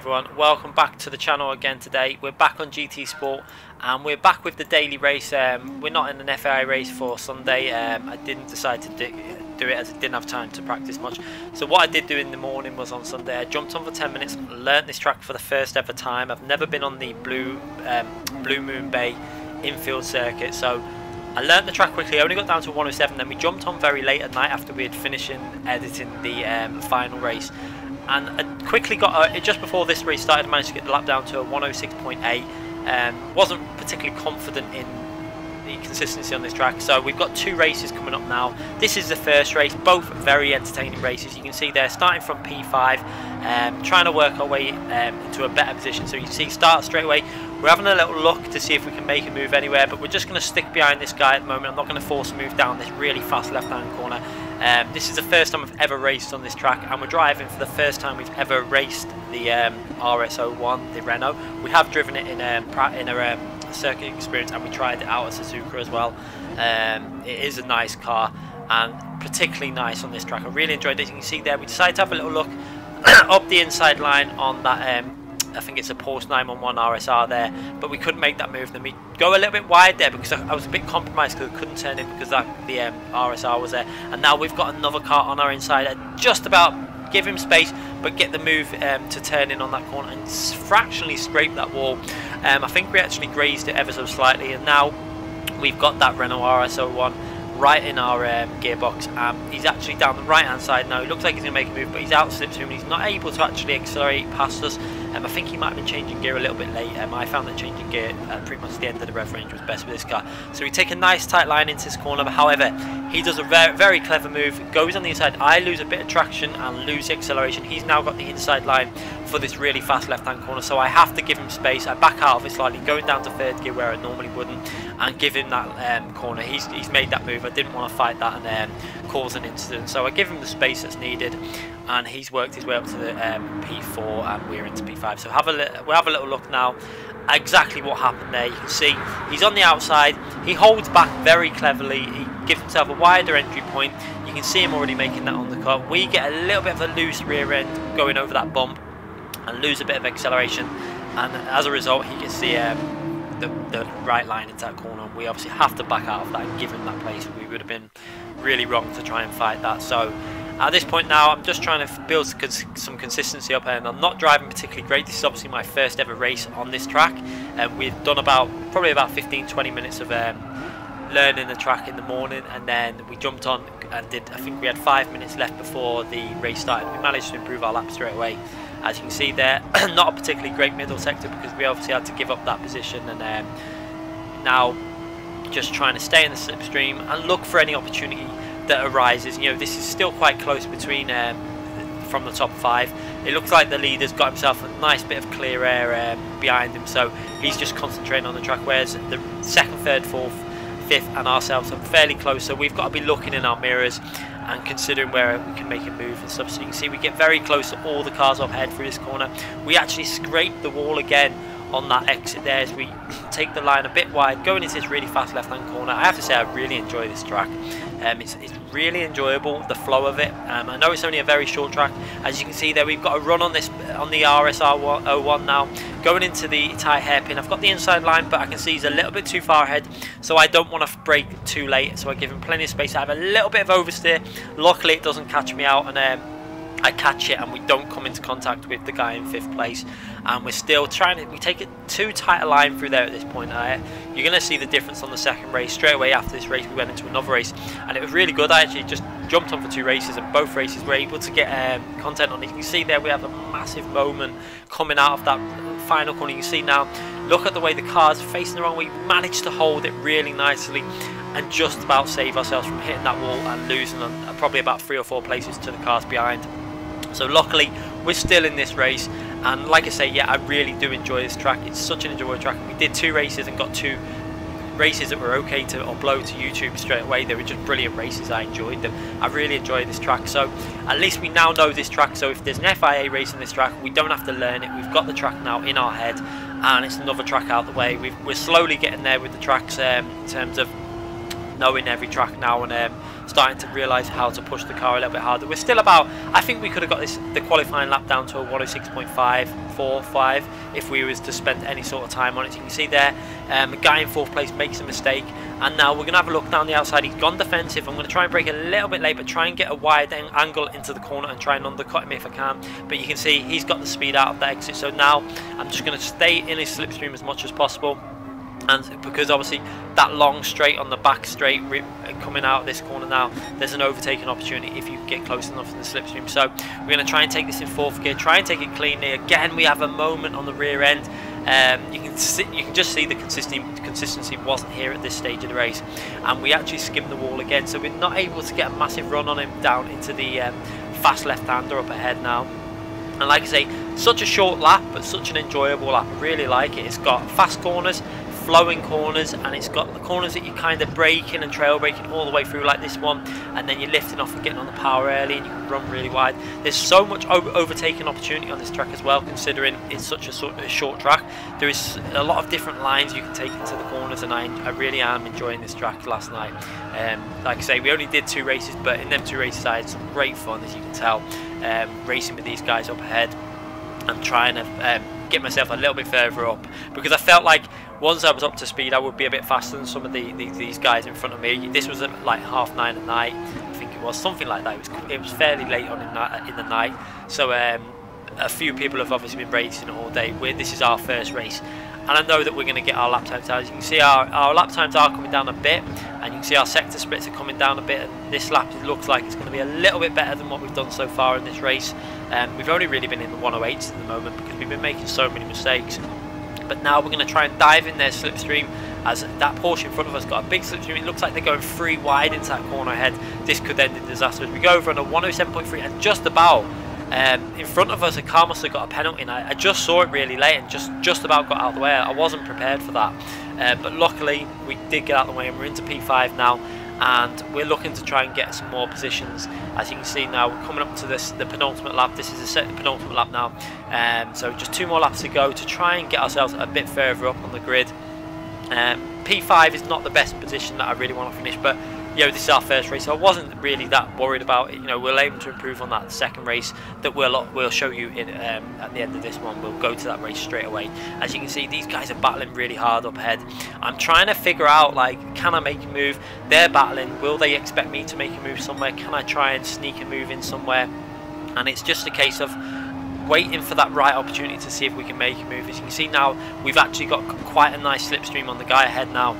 Everyone, welcome back to the channel again today. We're back on GT Sport and we're back with the daily race. Um, we're not in an FAI race for Sunday. Um, I didn't decide to do, do, it as I didn't have time to practice much. So what I did do in the morning was on Sunday, I jumped on for 10 minutes, learnt this track for the first ever time. I've never been on the Blue, um, Blue Moon Bay infield circuit. So I learnt the track quickly, I only got down to 107, then we jumped on very late at night after we had finished editing the um, final race and I quickly got uh, just before this race started managed to get the lap down to a 106.8 um, wasn't particularly confident in the consistency on this track so we've got two races coming up now. This is the first race both very entertaining races. You can see they're starting from P5 um, trying to work our way um, into a better position. So you see start straight away. We're having a little look to see if we can make a move anywhere but we're just going to stick behind this guy at the moment. I'm not going to force a move down this really fast left hand corner um, this is the first time I've ever raced on this track and we're driving for the first time we've ever raced the um, RS01, the Renault. We have driven it in, um, in a um, circuit experience and we tried it out at Suzuka as well. Um, it is a nice car and particularly nice on this track. I really enjoyed it. You can see there we decided to have a little look up the inside line on that um, I think it's a Porsche 911 RSR there, but we couldn't make that move. Then we go a little bit wide there because I, was a bit compromised because I couldn't turn in because that, the um, RSR was there. And now we've got another car on our inside, and just about give him space, but get the move um, to turn in on that corner and fractionally scrape that wall. Um, I think we actually grazed it ever so slightly, and now we've got that Renault RS01 right in our um, gearbox. Um, he's actually down the right hand side now. It looks like he's going to make a move, but he's out slipstream. He's not able to actually accelerate past us. Um, I think he might have been changing gear a little bit late. Um, I found that changing gear at pretty much the end of the rev range was best with this car. So we take a nice tight line into this corner. However, he does a very, very clever move. Goes on the inside. I lose a bit of traction and lose the acceleration. He's now got the inside line for this really fast left-hand corner. So I have to give him space. I back out of it slightly, going down to third gear where I normally wouldn't, and give him that um, corner. He's, he's made that move. I didn't want to fight that and um, cause an incident. So I give him the space that's needed and he's worked his way up to the um, P4 and we're into P5 so have a we'll have a little look now exactly what happened there you can see he's on the outside he holds back very cleverly he gives himself a wider entry point. You can see him already making that on the cut we get a little bit of a loose rear end going over that bump and lose a bit of acceleration. And as a result he gets the um, the, the, right line into that corner. We obviously have to back out of that given that place. We would have been really wrong to try and fight that. So at this point now, I'm just trying to build some consistency up and I'm not driving particularly great. This is obviously my first ever race on this track. And we've done about probably about 15-20 minutes of um, learning the track in the morning and then we jumped on and did, I think we had five minutes left before the race started. We managed to improve our lap straight away. As you can see there, not a particularly great middle sector because we obviously had to give up that position and um, now just trying to stay in the slipstream and look for any opportunity that arises. You know, this is still quite close between um, from the top five. It looks like the leader's got himself a nice bit of clear air um, behind him, so he's just concentrating on the track. Whereas the second, third, fourth, fifth, and ourselves are fairly close. So we've got to be looking in our mirrors and considering where we can make a move and stuff. So you can see we get very close to all the cars up ahead through this corner. We actually scrape the wall again on that exit there as we take the line a bit wide. Going into this really fast left hand corner I have to say I really enjoy this track. Um, it's, it's, really enjoyable the flow of it. Um, I know it's only a very short track. As you can see there we've got a run on this on the RSR 01 now. Going into the tight hairpin I've got the inside line but I can see he's a little bit too far ahead so I don't want to brake too late so I give him plenty of space. I have a little bit of oversteer. Luckily it doesn't catch me out and um, I catch it and we don't come into contact with the guy in fifth place. And we're still trying to we take it too tight a line through there at this point uh, you're going to see the difference on the second race. Straight away after this race we went into another race. And it was really good. I actually just jumped on for two races and both races were able to get um, content on. It you can see there we have a massive moment coming out of that final corner. You can see now look at the way the car's facing the wrong way. We managed to hold it really nicely and just about save ourselves from hitting that wall and losing uh, probably about three or four places to the cars behind so luckily we're still in this race. And like I say yeah I really do enjoy this track. It's such an enjoyable track. We did two races and got two races that were okay to upload to YouTube straight away. They were just brilliant races. I enjoyed them. I really enjoyed this track. So at least we now know this track. So if there's an FIA race in this track we don't have to learn it. We've got the track now in our head. And it's another track out the way. We are slowly getting there with the tracks um, in terms of knowing every track now. And um, starting to realise how to push the car a little bit harder. We're still about, I think we could have got this the qualifying lap down to a 106.5, 4, 5 if we was to spend any sort of time on it. You can see there, um, a guy in fourth place makes a mistake and now we're going to have a look down the outside. He's gone defensive. I'm going to try and brake a little bit late but try and get a wide angle into the corner and try and undercut him if I can. But you can see he's got the speed out of the exit. So now I'm just going to stay in his slipstream as much as possible and because obviously that long straight on the back straight coming out of this corner now there's an overtaking opportunity if you get close enough in the slipstream. So we're going to try and take this in fourth gear try and take it cleanly again we have a moment on the rear end. Um, you can see, you can just see the consistency consistency wasn't here at this stage of the race. And we actually skimmed the wall again so we're not able to get a massive run on him down into the um, fast left hander up ahead now. And like I say such a short lap but such an enjoyable lap. I really like it. It's got fast corners flowing corners and it's got the corners that you're kind of braking and trail braking all the way through like this one and then you're lifting off and getting on the power early and you can run really wide. There's so much overtaking opportunity on this track as well considering it's such a, sort of short track. There is a lot of different lines you can take into the corners and I, I really am enjoying this track last night. Um, like I say we only did two races but in them two races I had some great fun as you can tell um, racing with these guys up ahead. And trying to um, get myself a little bit further up because I felt like once I was up to speed I would be a bit faster than some of the, the these guys in front of me. This was at like half nine at night, I think it was something like that. It was it was fairly late on in, in the night, so um, a few people have obviously been racing all day. We're, this is our first race, and I know that we're going to get our lap times down. As you can see, our, our lap times are coming down a bit, and you can see our sector splits are coming down a bit. And this lap looks like it's going to be a little bit better than what we've done so far in this race. Um, we've only really been in the 108s at the moment because we've been making so many mistakes but now we're going to try and dive in their slipstream as that Porsche in front of us got a big slipstream. It looks like they're going three wide into that corner ahead. This could end in disaster as we go over on a 107.3 and just about um, in front of us a car must have got a penalty and I, I, just saw it really late and just just about got out of the way. I wasn't prepared for that uh, but luckily we did get out of the way and we're into P5 now and we're looking to try and get some more positions. As you can see now we're coming up to this the penultimate lap. This is the penultimate lap now. Um, so just two more laps to go to try and get ourselves a bit further up on the grid. Um, P5 is not the best position that I really want to finish but you know, this is our first race, so I wasn't really that worried about it. You know, we'll aim to improve on that second race that we'll we'll show you in um, at the end of this one. We'll go to that race straight away. As you can see, these guys are battling really hard up ahead. I'm trying to figure out like, can I make a move? They're battling. Will they expect me to make a move somewhere? Can I try and sneak a move in somewhere? And it's just a case of waiting for that right opportunity to see if we can make a move. As you can see now, we've actually got quite a nice slipstream on the guy ahead now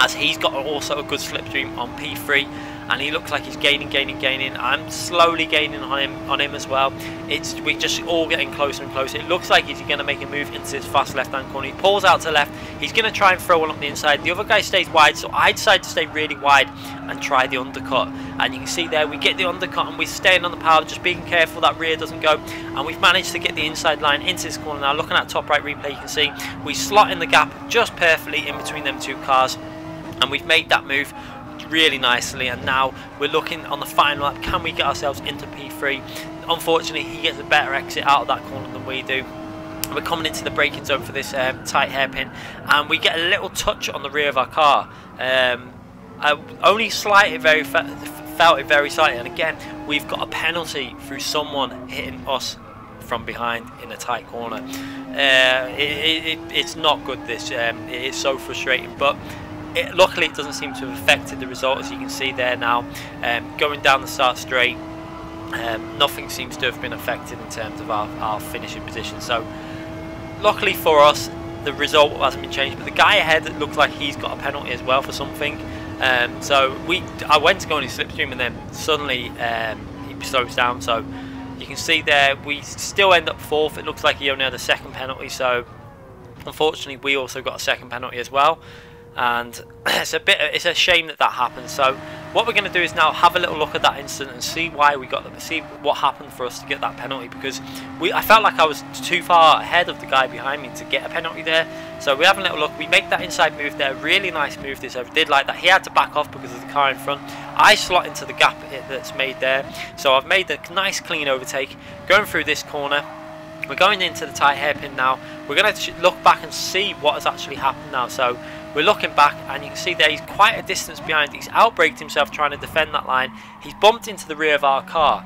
as he's got also a good slipstream on P3 and he looks like he's gaining, gaining, gaining. I'm slowly gaining on him, on him as well. It's we're just all getting closer and closer. It looks like he's going to make a move into his fast left-hand corner. He pulls out to left. He's going to try and throw one up the inside. The other guy stays wide, so I decide to stay really wide and try the undercut. And you can see there we get the undercut and we're staying on the power, just being careful that rear doesn't go. And we've managed to get the inside line into this corner now. Looking at top right replay, you can see we slot in the gap just perfectly in between them two cars and we've made that move really nicely and now we're looking on the final lap can we get ourselves into P3 unfortunately he gets a better exit out of that corner than we do. We're coming into the braking zone for this um, tight hairpin and we get a little touch on the rear of our car. Um, I only slightly very felt it very slightly and again we've got a penalty through someone hitting us from behind in a tight corner. Uh, it, it, it's not good this um, it is so frustrating but it, luckily it doesn't seem to have affected the result as you can see there now. Um, going down the start straight um, nothing seems to have been affected in terms of our, our finishing position. So luckily for us the result hasn't been changed but the guy ahead looks like he's got a penalty as well for something. Um, so we I went to go on his slipstream and then suddenly um, he slows down. So you can see there we still end up fourth. It looks like he only had a second penalty. So unfortunately we also got a second penalty as well and it's a bit it's a shame that that happened. So what we're going to do is now have a little look at that incident and see why we got the see what happened for us to get that penalty because we I felt like I was too far ahead of the guy behind me to get a penalty there. So we have a little look. We make that inside move there really nice move this over. Did like that. He had to back off because of the car in front. I slot into the gap that's made there. So I've made a nice clean overtake. Going through this corner. We're going into the tight hairpin now. We're going to look back and see what has actually happened now. So we're looking back and you can see there he's quite a distance behind. He's outbraked himself trying to defend that line. He's bumped into the rear of our car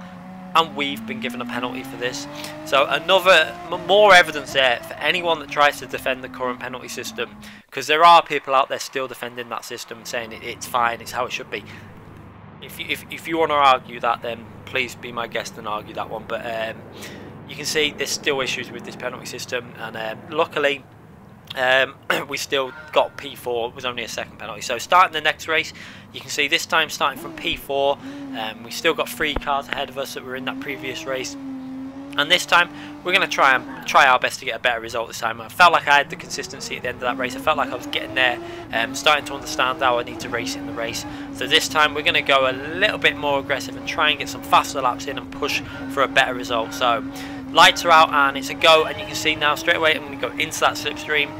and we've been given a penalty for this. So another, more evidence there for anyone that tries to defend the current penalty system, because there are people out there still defending that system, saying it, it's fine, it's how it should be. If you, if, if you want to argue that, then please be my guest and argue that one. But um, you can see there's still issues with this penalty system, and um, luckily um, we still got P4, it was only a second penalty. So starting the next race, you can see this time starting from P4, um, we still got three cars ahead of us that were in that previous race. And this time, we're going to try and try our best to get a better result this time. I felt like I had the consistency at the end of that race. I felt like I was getting there, um, starting to understand how I need to race in the race. So this time, we're going to go a little bit more aggressive and try and get some faster laps in and push for a better result. So lights are out and it's a go and you can see now straight away I'm going to go into that slipstream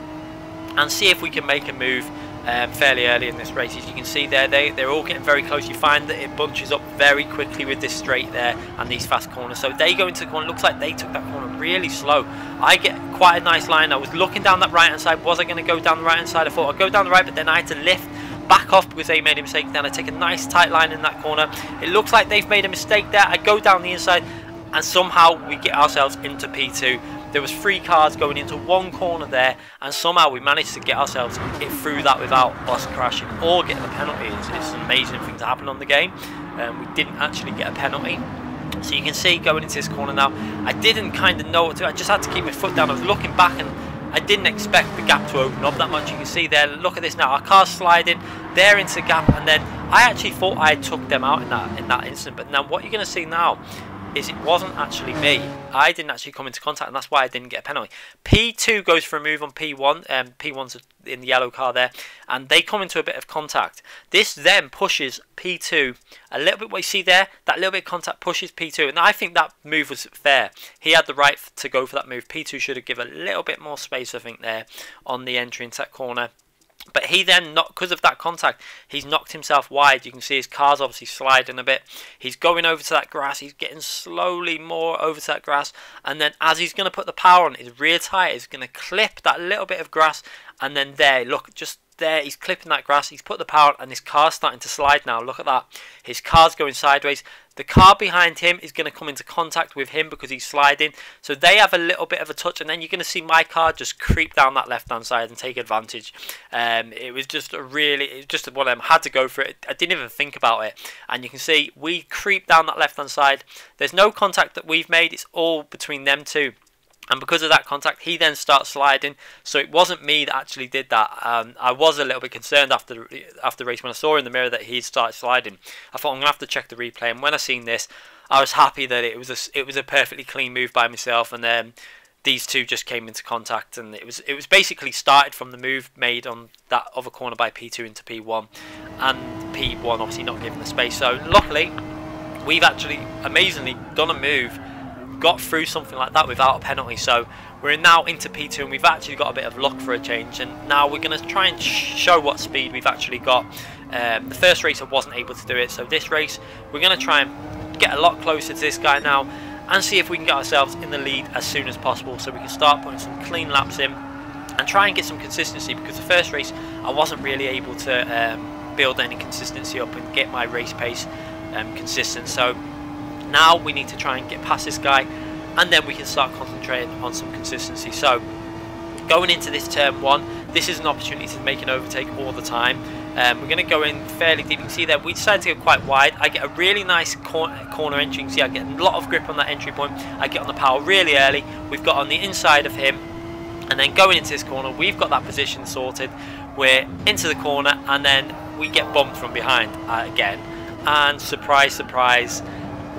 and see if we can make a move um, fairly early in this race. As you can see there they, they're all getting very close. You find that it bunches up very quickly with this straight there and these fast corners. So they go into the corner. Looks like they took that corner really slow. I get quite a nice line. I was looking down that right hand side. Was I going to go down the right hand side? I thought I'd go down the right but then I had to lift back off because they made a mistake. Then I take a nice tight line in that corner. It looks like they've made a mistake there. I go down the inside and somehow we get ourselves into P2 there was three cars going into one corner there and somehow we managed to get ourselves through that without us crashing or getting a penalty. It's, it's an amazing thing to happen on the game. Um, we didn't actually get a penalty. So you can see going into this corner now I didn't kind of know what to I just had to keep my foot down. I was looking back and I didn't expect the gap to open up that much. You can see there look at this now our car's sliding they're into the gap and then I actually thought I took them out in that in that instant. But now what you're going to see now is it wasn't actually me. I didn't actually come into contact, and that's why I didn't get a penalty. P2 goes for a move on P1. Um, P1's in the yellow car there, and they come into a bit of contact. This then pushes P2 a little bit. What you see there, that little bit of contact pushes P2, and I think that move was fair. He had the right to go for that move. P2 should have given a little bit more space, I think, there on the entry into that corner. But he then, not because of that contact, he's knocked himself wide. You can see his car's obviously sliding a bit. He's going over to that grass. He's getting slowly more over to that grass. And then as he's going to put the power on, his rear tyre is going to clip that little bit of grass. And then there, look, just there, he's clipping that grass. He's put the power on and his car's starting to slide now. Look at that. His car's going sideways. The car behind him is going to come into contact with him because he's sliding. So they have a little bit of a touch, and then you're going to see my car just creep down that left-hand side and take advantage. Um, it was just a really, it just one of them. Had to go for it. I didn't even think about it. And you can see we creep down that left-hand side. There's no contact that we've made. It's all between them two and because of that contact he then starts sliding. So it wasn't me that actually did that. Um, I was a little bit concerned after after the race when I saw in the mirror that he started sliding. I thought I'm gonna have to check the replay. And when I seen this I was happy that it was a, it was a perfectly clean move by myself. And then these two just came into contact. And it was it was basically started from the move made on that other corner by P2 into P1 and P1 obviously not given the space. So luckily we've actually amazingly done a move got through something like that without a penalty. So we're now into P2 and we've actually got a bit of luck for a change. And now we're going to try and show what speed we've actually got. Um, the first race I wasn't able to do it. So this race we're going to try and get a lot closer to this guy now and see if we can get ourselves in the lead as soon as possible so we can start putting some clean laps in and try and get some consistency because the first race I wasn't really able to um, build any consistency up and get my race pace um, consistent so now we need to try and get past this guy and then we can start concentrating on some consistency. So going into this turn one, this is an opportunity to make an overtake all the time. Um, we're going to go in fairly deep. You can see there, we decided to go quite wide. I get a really nice cor corner entry. You can see I get a lot of grip on that entry point. I get on the power really early. We've got on the inside of him. And then going into this corner, we've got that position sorted. We're into the corner and then we get bumped from behind uh, again. And surprise, surprise,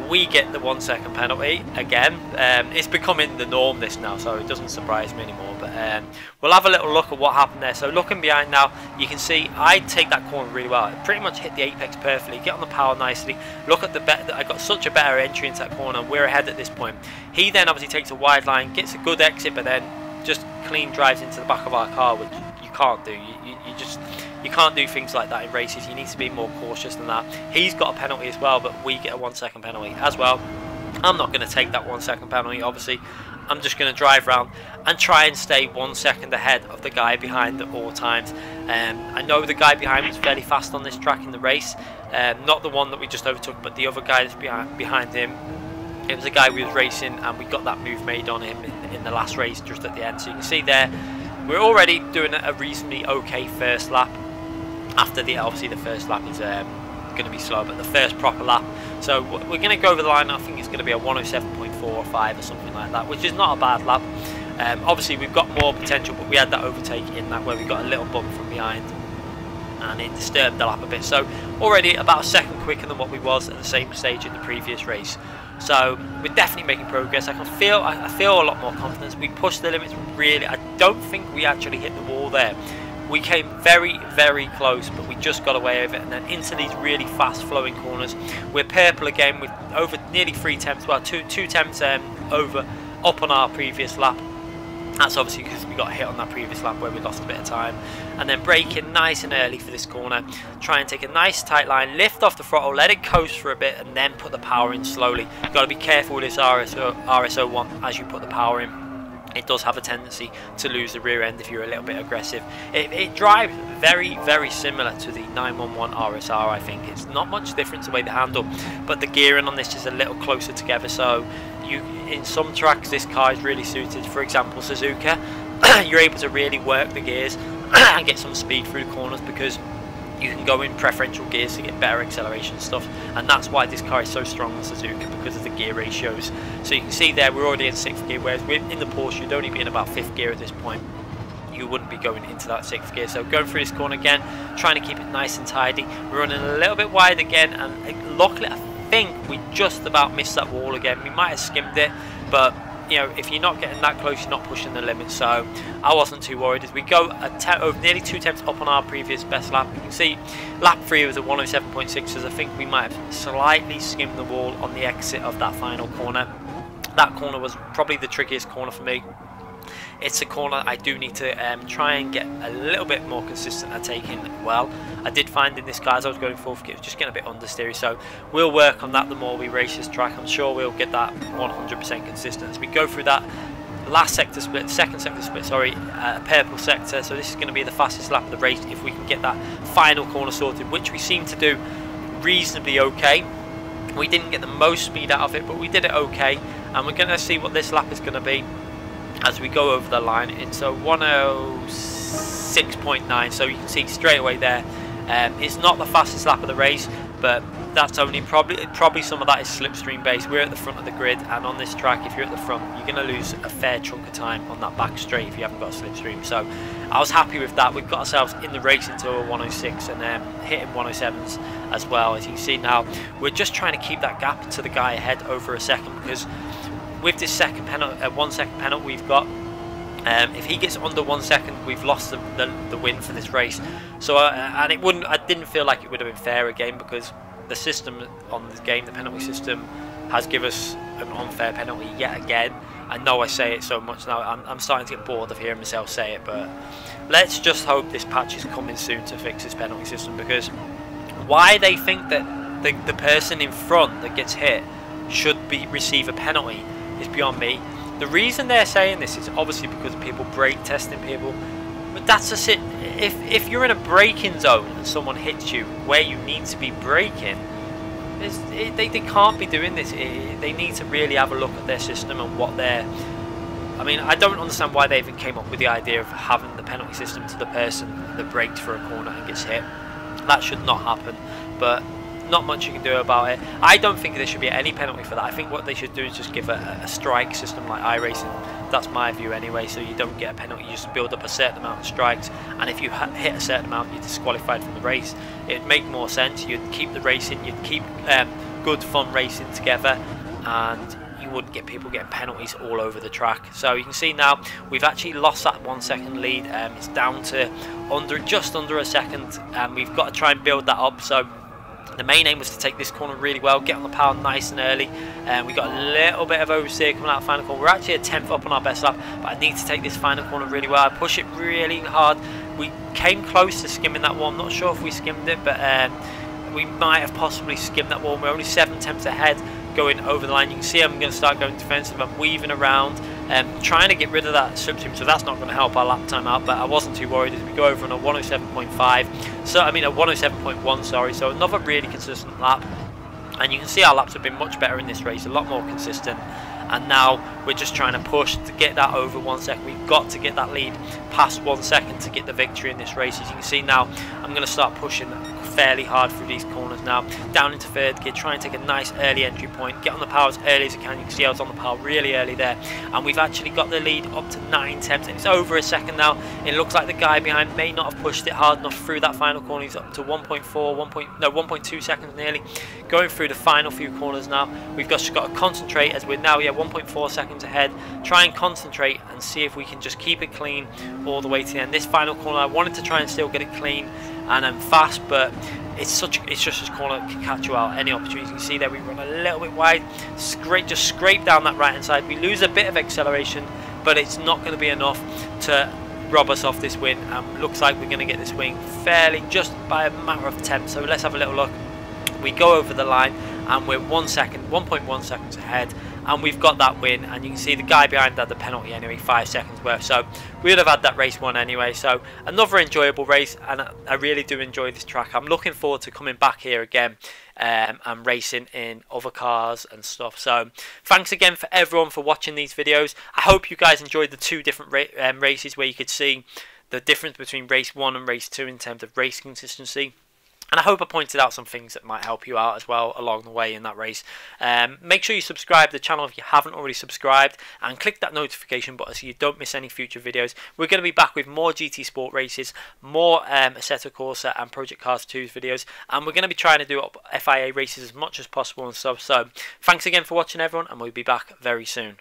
we get the one second penalty again. Um, it's becoming the norm this now, so it doesn't surprise me anymore. But um, we'll have a little look at what happened there. So looking behind now, you can see I take that corner really well. I pretty much hit the apex perfectly, get on the power nicely. Look at the bet that I got such a better entry into that corner. We're ahead at this point. He then obviously takes a wide line, gets a good exit, but then just clean drives into the back of our car, which you can't do. You, you, you just you can't do things like that in races. You need to be more cautious than that. He's got a penalty as well, but we get a one second penalty as well. I'm not going to take that one second penalty, obviously. I'm just going to drive around and try and stay one second ahead of the guy behind at all times. Um, I know the guy behind was fairly fast on this track in the race, um, not the one that we just overtook, but the other guy that's behind, behind him. It was a guy we was racing, and we got that move made on him in, in the last race just at the end. So you can see there, we're already doing a reasonably okay first lap. After the obviously the first lap is um, going to be slow, but the first proper lap. So we're going to go over the line. I think it's going to be a 107.4 or 5 or something like that, which is not a bad lap. Um, obviously, we've got more potential, but we had that overtake in that where we got a little bump from behind and it disturbed the lap a bit. So already about a second quicker than what we was at the same stage in the previous race. So we're definitely making progress. I can feel I feel a lot more confidence. We pushed the limits really. I don't think we actually hit the wall there. We came very, very close, but we just got away with it. And then into these really fast flowing corners. We're purple again with over nearly three temps, well, two, two temps um, over up on our previous lap. That's obviously because we got hit on that previous lap where we lost a bit of time. And then braking nice and early for this corner. Try and take a nice tight line, lift off the throttle, let it coast for a bit, and then put the power in slowly. You've got to be careful with this RSO, RS01 as you put the power in it does have a tendency to lose the rear end if you're a little bit aggressive. It, it, drives very, very similar to the 911 RSR, I think. It's not much different the way they handle, but the gearing on this is a little closer together, so you in some tracks this car is really suited for example Suzuka you're able to really work the gears and get some speed through the corners because you can go in preferential gears to get better acceleration stuff and that's why this car is so strong on Suzuka because of the gear ratios. So you can see there we're already in 6th gear whereas in the Porsche you'd only be in about 5th gear at this point. You wouldn't be going into that 6th gear. So going through this corner again trying to keep it nice and tidy. We're running a little bit wide again and luckily I think we just about missed that wall again. We might have skimmed it, but you know, if you're not getting that close, you're not pushing the limit. So I wasn't too worried as we go over oh, nearly two tenths up on our previous best lap. You can see lap three was a 107.6, so I think we might have slightly skimmed the wall on the exit of that final corner. That corner was probably the trickiest corner for me it's a corner I do need to um, try and get a little bit more consistent at taking well. I did find in this car as I was going forward, it was just getting a bit understeery, so we'll work on that the more we race this track. I'm sure we'll get that 100% consistent as we go through that last sector split, second sector split, sorry, uh, purple sector. So this is going to be the fastest lap of the race if we can get that final corner sorted, which we seem to do reasonably okay. We didn't get the most speed out of it, but we did it okay. And we're going to see what this lap is going to be as we go over the line. It's a 106.9, so you can see straight away there. Um, it's not the fastest lap of the race, but that's only probably probably some of that is slipstream based. We're at the front of the grid, and on this track, if you're at the front, you're going to lose a fair chunk of time on that back straight if you haven't got slipstream. So I was happy with that. We've got ourselves in the race into a 106 and um, hitting 107s as well. As you can see now, we're just trying to keep that gap to the guy ahead over a second because with this second penalty, uh, one second penalty we've got, um, if he gets under one second, we've lost the, the, the win for this race. So, uh, and it wouldn't. I didn't feel like it would have been fair again because the system on the game, the penalty system, has given us an unfair penalty yet again. I know I say it so much now. I'm, I'm starting to get bored of hearing myself say it, but let's just hope this patch is coming soon to fix this penalty system because why they think that the, the person in front that gets hit should be receive a penalty is beyond me. The reason they're saying this is obviously because people brake testing people. But that's just it. If, if you're in a braking zone and someone hits you where you need to be braking, it, they, they can't be doing this. It, they need to really have a look at their system and what they're... I mean, I don't understand why they even came up with the idea of having the penalty system to the person that braked for a corner and gets hit. That should not happen. But not much you can do about it. I don't think there should be any penalty for that. I think what they should do is just give a, a strike system like iRacing. That's my view anyway, so you don't get a penalty. You just build up a certain amount of strikes, and if you hit a certain amount, you're disqualified from the race. It'd make more sense. You'd keep the racing, you'd keep um, good fun racing together, and you wouldn't get people getting penalties all over the track. So you can see now we've actually lost that one second lead. Um, it's down to under just under a second, and we've got to try and build that up. So the main aim was to take this corner really well, get on the power nice and early. And um, we got a little bit of oversteer coming out the final corner. We're actually a 10th up on our best lap, but I need to take this final corner really well. I push it really hard. We came close to skimming that one. Not sure if we skimmed it, but um, we might have possibly skimmed that one. We're only seven tenths ahead going over the line. You can see I'm going to start going defensive. I'm weaving around, um, trying to get rid of that slipstream, so that's not going to help our lap time out. But I wasn't too worried as we go over on a 107.5. So I mean a 107.1, sorry. So another really consistent lap, and you can see our laps have been much better in this race, a lot more consistent and now we're just trying to push to get that over one second we've got to get that lead past one second to get the victory in this race as you can see now I'm going to start pushing fairly hard through these corners now down into third gear try and take a nice early entry point get on the power as early as you can you can see I was on the power really early there and we've actually got the lead up to nine tenths and it's over a second now it looks like the guy behind may not have pushed it hard enough through that final corner he's up to 1.4 1. Point, no 1.2 seconds nearly going through the final few corners now we've just got to concentrate as we're now yeah 1.4 seconds ahead. Try and concentrate and see if we can just keep it clean all the way to the end. This final corner, I wanted to try and still get it clean and I'm fast, but it's such it's just a corner can catch you out any opportunity. You can see there we run a little bit wide, scrape just scrape down that right hand side. We lose a bit of acceleration, but it's not going to be enough to rob us off this win. Um, looks like we're going to get this win fairly just by a matter of tenths. So let's have a little look. We go over the line and we're one second, 1.1 seconds ahead and we've got that win and you can see the guy behind had the penalty anyway five seconds worth. So we would have had that race won anyway. So another enjoyable race and I really do enjoy this track. I'm looking forward to coming back here again um, and racing in other cars and stuff. So thanks again for everyone for watching these videos. I hope you guys enjoyed the two different ra um, races where you could see the difference between race 1 and race 2 in terms of race consistency and I hope I pointed out some things that might help you out as well along the way in that race. Um, make sure you subscribe to the channel if you haven't already subscribed and click that notification button so you don't miss any future videos. We're going to be back with more GT Sport races, more um, Assetto Corsa and Project Cars 2's videos and we're going to be trying to do up FIA races as much as possible and stuff. So thanks again for watching everyone and we'll be back very soon.